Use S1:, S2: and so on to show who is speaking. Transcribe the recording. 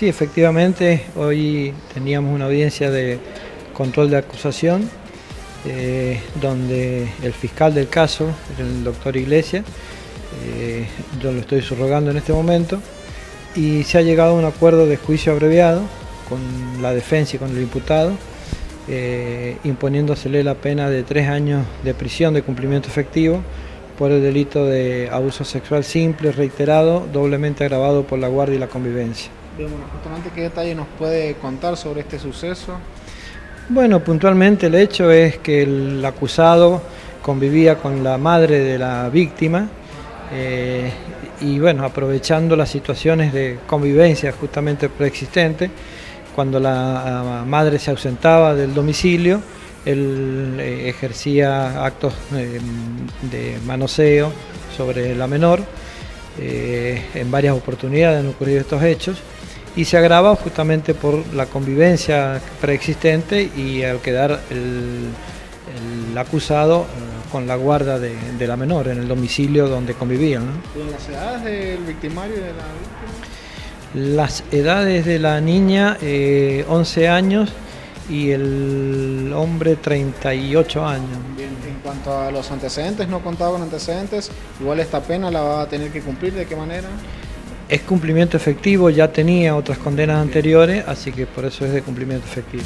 S1: Sí, efectivamente, hoy teníamos una audiencia de control de acusación, eh, donde el fiscal del caso, el doctor Iglesias, eh, yo lo estoy subrogando en este momento, y se ha llegado a un acuerdo de juicio abreviado con la defensa y con el imputado, eh, imponiéndosele la pena de tres años de prisión de cumplimiento efectivo por el delito de abuso sexual simple, reiterado, doblemente agravado por la guardia y la convivencia.
S2: Justamente qué detalle nos puede contar sobre este suceso.
S1: Bueno, puntualmente el hecho es que el acusado convivía con la madre de la víctima eh, y bueno, aprovechando las situaciones de convivencia justamente preexistente, cuando la madre se ausentaba del domicilio, él eh, ejercía actos eh, de manoseo sobre la menor. en varias oportunidades han ocurrido estos hechos y se agrava justamente por la convivencia preexistente y al quedar el, acusado eh, con la guarda de, la menor en el domicilio donde convivían.
S2: las edades del victimario y de la
S1: víctima? Las edades de la niña, 11 eh, años, y el hombre 38 años.
S2: Bien, en cuanto a los antecedentes, no contaba con antecedentes, igual esta pena la va a tener que cumplir, ¿de qué manera?
S1: Es cumplimiento efectivo, ya tenía otras condenas anteriores, así que por eso es de cumplimiento efectivo.